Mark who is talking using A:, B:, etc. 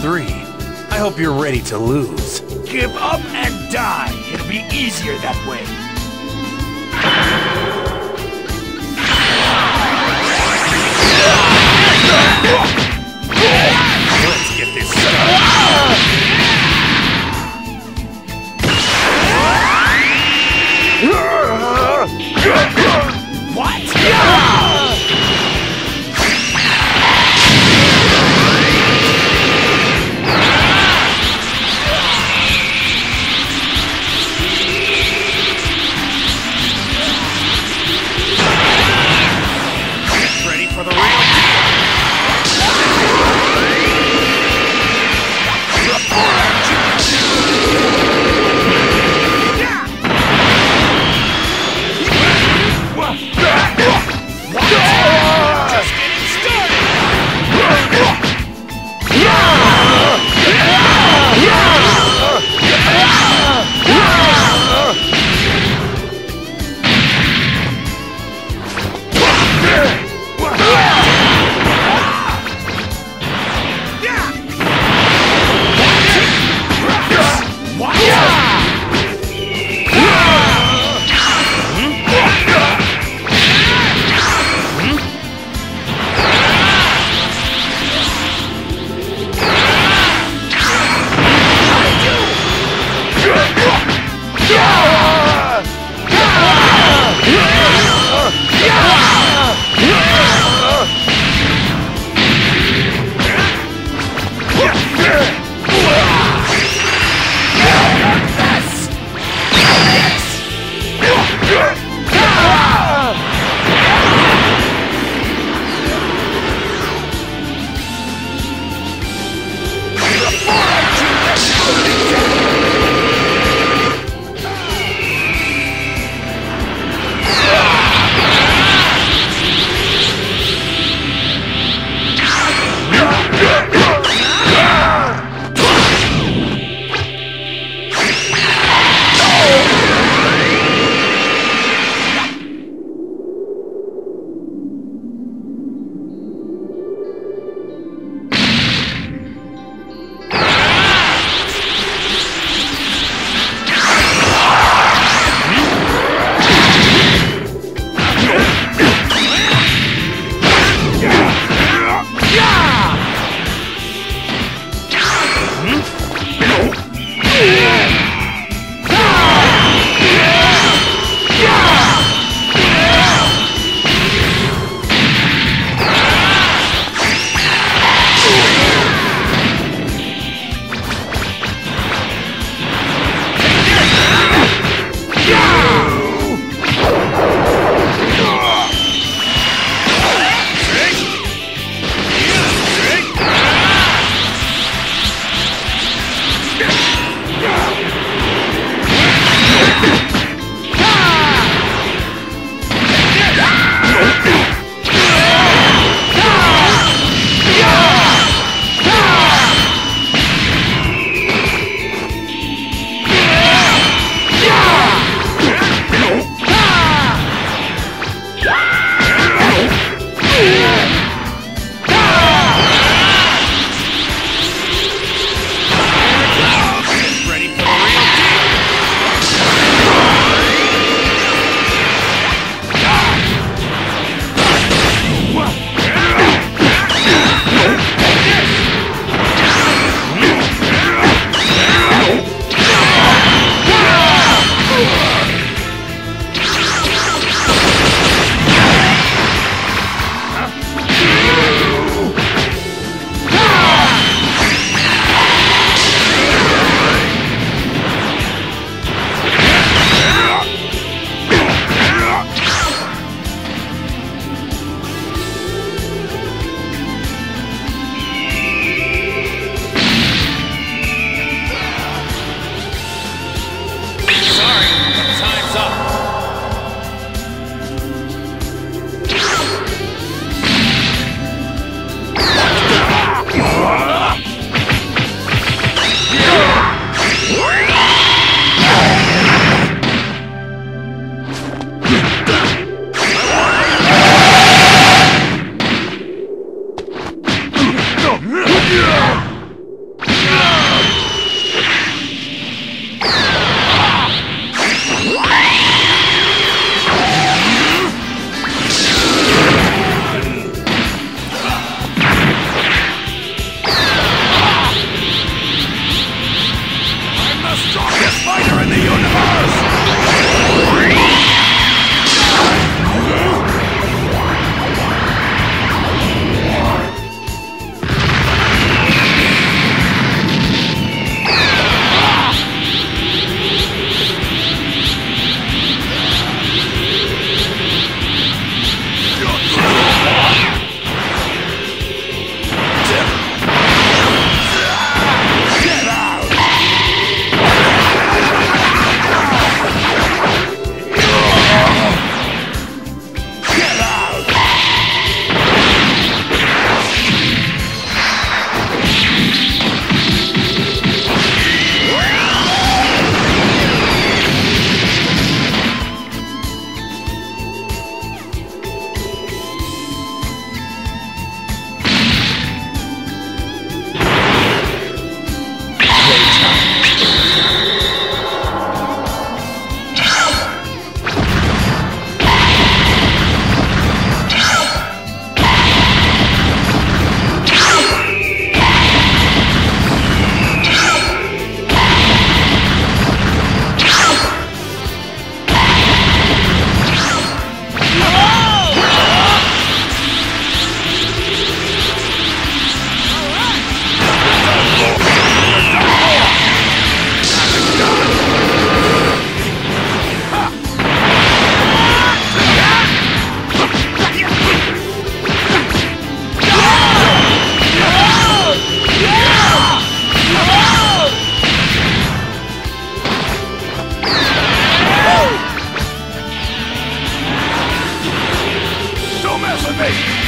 A: 3. I hope you're ready to lose.
B: Give up and die. It'll be easier that way.
A: Let's get this started.
B: Me!